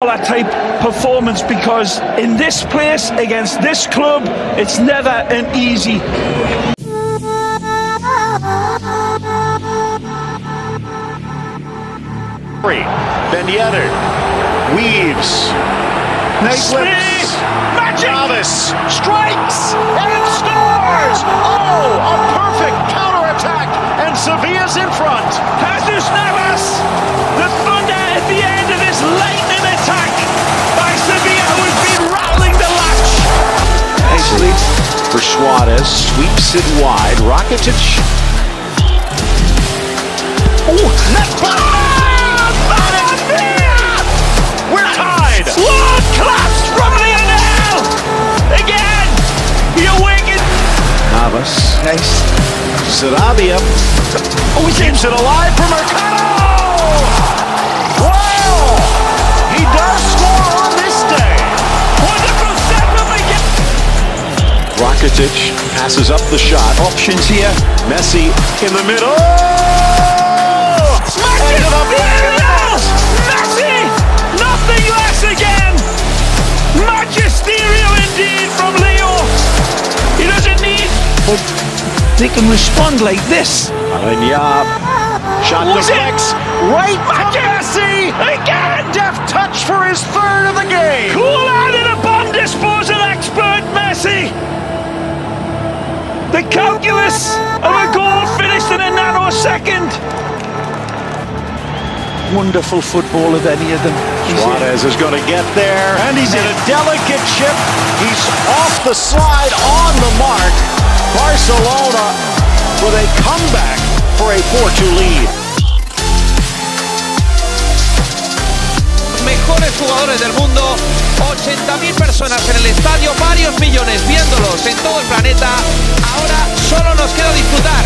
that type performance because in this place against this club it's never an easy Ben Yedder weaves. Nice slips magic! Navas strikes and scores! Oh a perfect counter attack and Sevilla's in front. Jesus Navas sweeps it wide Rakitic. Oh left back we're tied. World class from Lionel again he awakened Navas. Nice. Sarabia. Oh in keeps it alive for Mercado. Wow he does score on this day. Wonderful Rakitic passes up the shot options here Messi in the middle Magisterial! Messi! Nothing less again! Magisterial indeed from Leo! He doesn't need... But they can respond like this. Aleñá shot deflects right to Messi Again! deft touch for his third of the game Cool-handed a bomb disposal expert, Messi! The calculus of a goal finished in a nanosecond. Wonderful football of any of them. Suarez is going to get there and he's in. a delicate chip. He's off the slide on the mark. Barcelona with a comeback for a 4-2 lead mejores jugadores del mundo, 80.000 personas en el estadio, varios millones viéndolos en todo el planeta. Ahora solo nos queda disfrutar.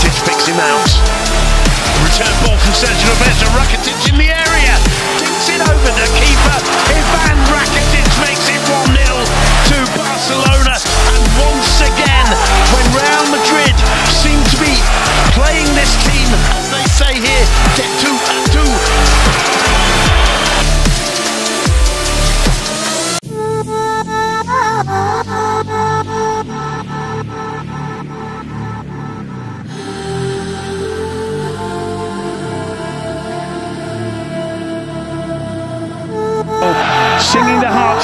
Titch picks him out return ball from Sergio Roberto Rakitic in the area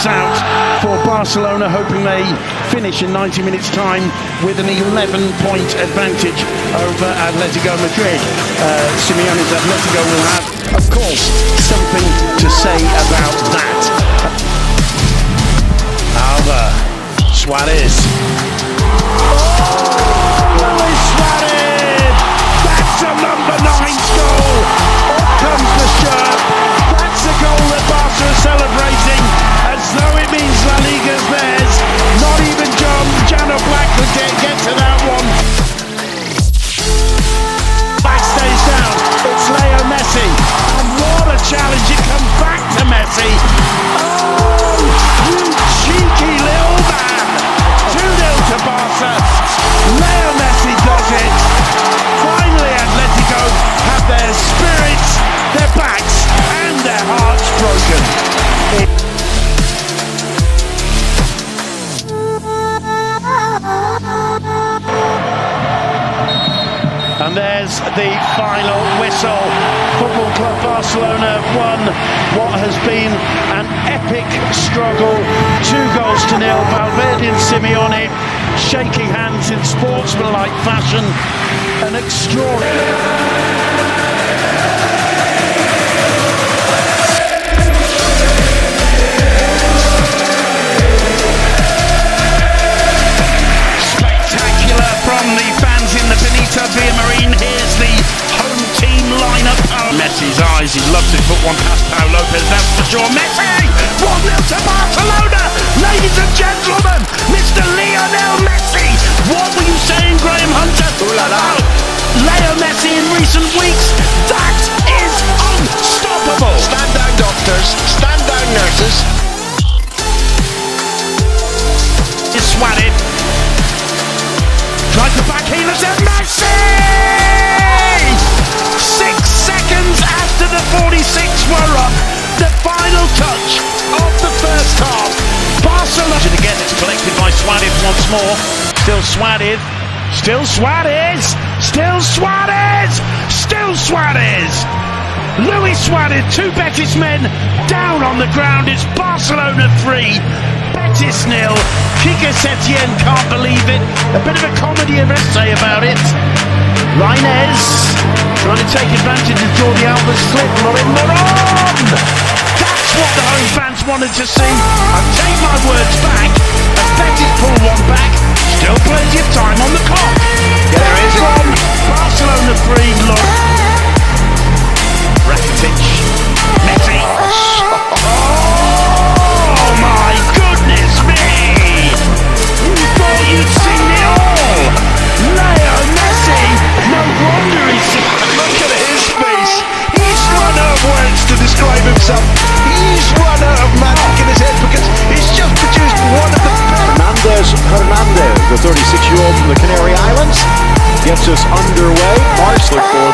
out for Barcelona, hoping they finish in 90 minutes' time with an 11-point advantage over Atletico Madrid. Uh, Simeone's Atletico will have, of course, something to say about that. Alba, Suarez. Oh, Messi. Oh, you cheeky little man. 2 0 to Barca. Leo Messi does it. Finally, Atletico have their spirits, their backs, and their hearts broken. And there's the final Club Barcelona won what has been an epic struggle. Two goals to nil. Valverde and Simeone shaking hands in sportsmanlike fashion. An extraordinary. Spectacular from the fans in the Benito one past Pau Lopez. That's for sure. Messi! 1 0 to Barcelona! Ladies and gentlemen, Mr. Lionel Messi! What were you saying, Graham Hunter? About Leo Messi in recent weeks? That is unstoppable! stand down doctors stand down nurses Is Suarez. to Messi! Final touch of the first half. Barcelona. And again, it's collected by Suarez once more. Still Suarez. Still Suarez! Still Suarez! Still Suarez! Luis Suarez, two Betis men down on the ground. It's Barcelona 3, Betis nil. Quique Setien can't believe it. A bit of a comedy of essay about it. Reinez trying to take advantage of Jordi Alba's slip. Morón! What the home fans wanted to see. I take my words back. As Betis pull one back, still plenty of time on the clock. There is from Barcelona 3, look.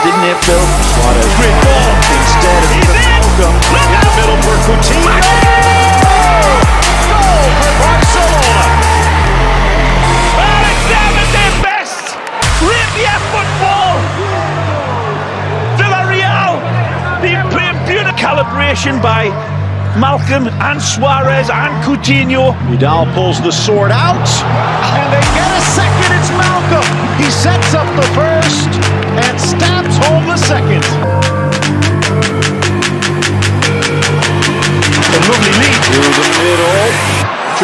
Didn't it, Phil? Suarez Great ball. instead of He's in. Malcom Look in the middle for Coutinho. Goal for Barcelona. Alexander their best! Riviera football! Villarreal! The beautiful calibration by Malcom and Suarez and Coutinho. Vidal pulls the sword out, and they get a second. It's Malcom. He sets up the first and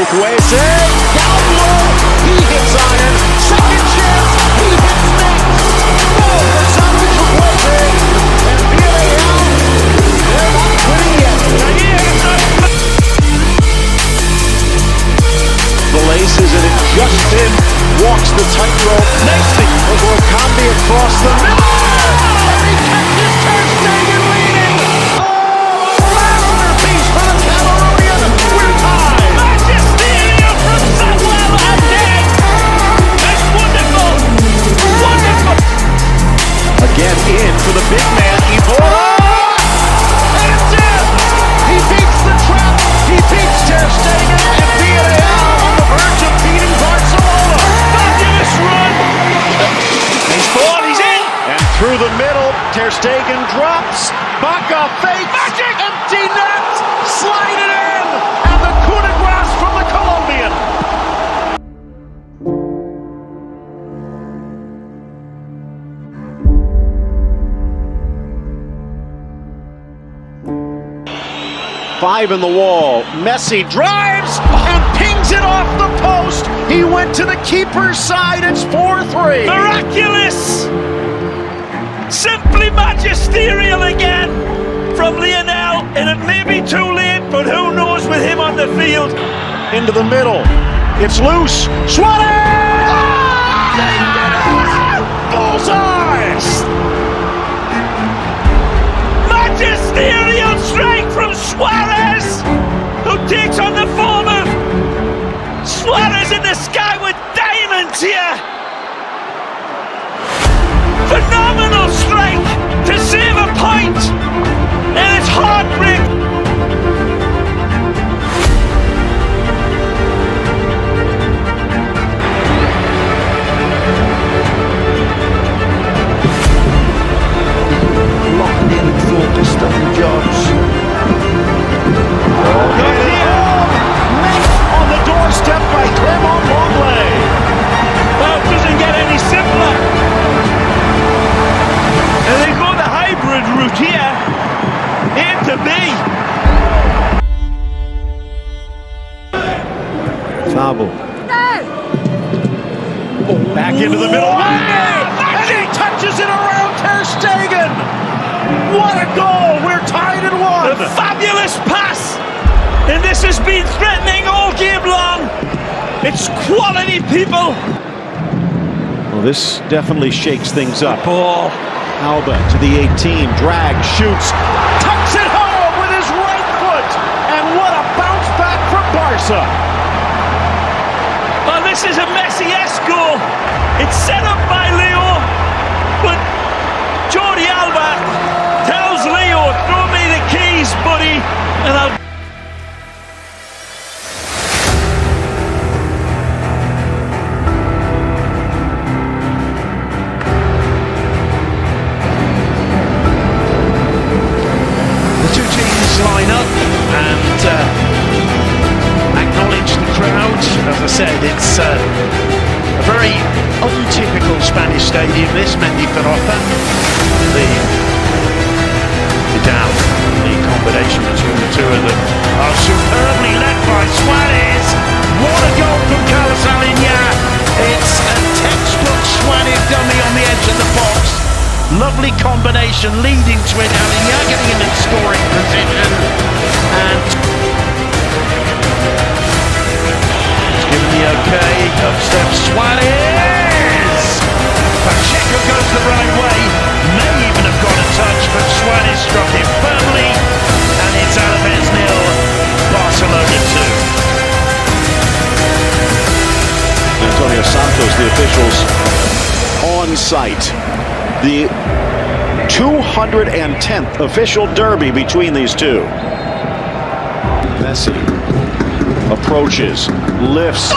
Chukwueze down Ter Stegen drops. Bacca fakes. Magic! Empty net! Slide it in! And the coup de grace from the Colombian! Five in the wall. Messi drives and pings it off the post. He went to the keeper's side. It's 4 3. Miraculous! Simply magisterial again from Lionel. And it may be too late, but who knows with him on the field. into the middle. It's loose. Suarez! Bullseye! Magisterial strike from Suarez, who takes on the form of Suarez in the sky with diamonds here. Point, and it's heartbreak. What a goal! We're tied at one. A fabulous pass. And this has been threatening all game long. It's quality people. Well, this definitely shakes things up. Oh. Ball. Alba to the 18, drag, shoots, tucks it home with his right foot, and what a bounce back from Barca. Well, this is a Messi-esque goal. It's set up I said, it's uh, a very untypical Spanish stadium, this Mendizorroza. The, the down, the combination between the two of them are superbly led by Suarez. What a goal from Carlos Aleñá! It's a textbook Suarez dummy on the edge of the box. Lovely combination leading to it. Aleñá getting him in scoring position. Site. The 210th official derby between these two. Messi approaches, lifts.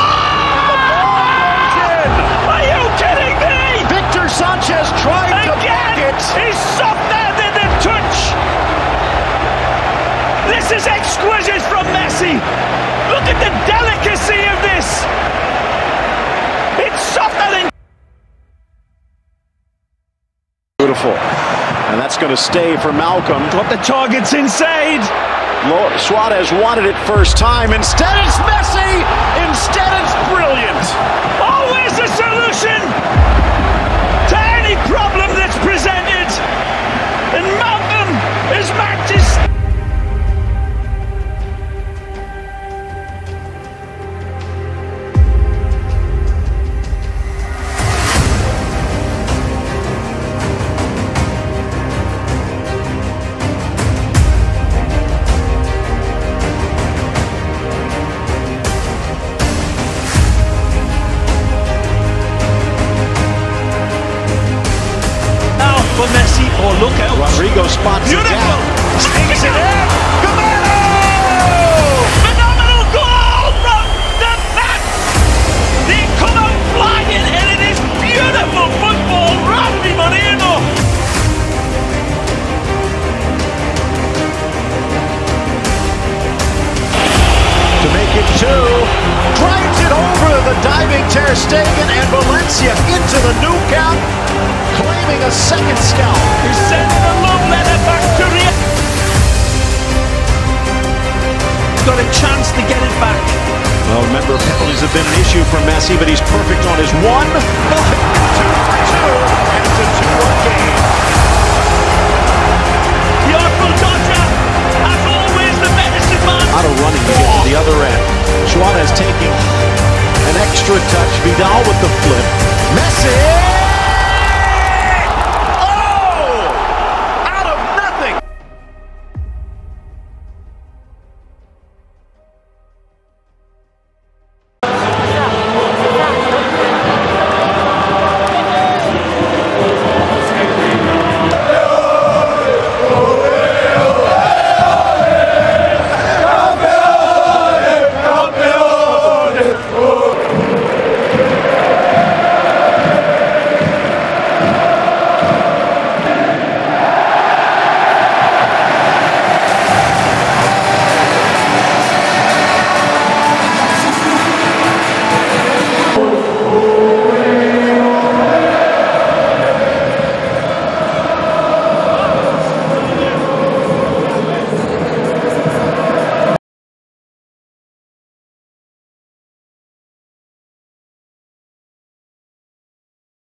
Beautiful. And that's going to stay for Malcom. Got the targets inside. Suarez wanted it first time. Instead, it's Messi. Instead, it's brilliant. Always a solution a second scalp. Who's sending a love letter back to Real. Got a chance to get it back. Well, remember, penalties have been an issue for Messi, but he's perfect on his one. Two for two, and it's a two-one game. The Artful Dodger, as always, the medicine man. Out of running to get to the other end. Suarez taking an extra touch. Vidal with the flip. Messi